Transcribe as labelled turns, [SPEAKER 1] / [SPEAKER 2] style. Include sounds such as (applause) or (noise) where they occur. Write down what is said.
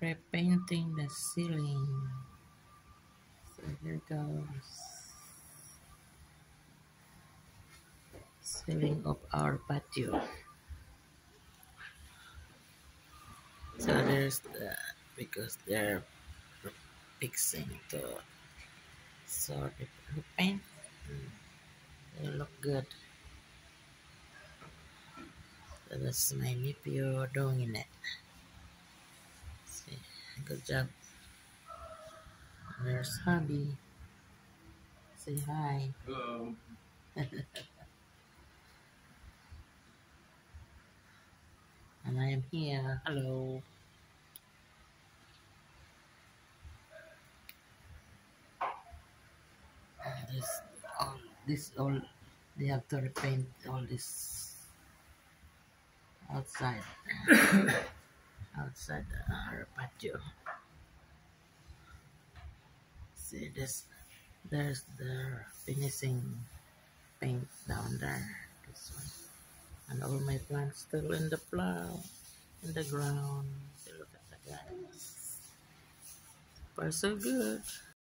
[SPEAKER 1] repainting the ceiling. So here goes ceiling of our patio. So there's the because they're fixing the sort of paint. They look good. So that's my nephew doing it. Good job. There's hubby. Say hi.
[SPEAKER 2] Hello.
[SPEAKER 1] and I am here. Hello. Uh, this all this all they have to repaint all this outside (coughs) outside our patio. See this there's the finishing paint down there. This one. And all my plants still in the plow, in the ground. See, look at the guys. Far so good.